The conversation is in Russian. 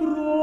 прочь.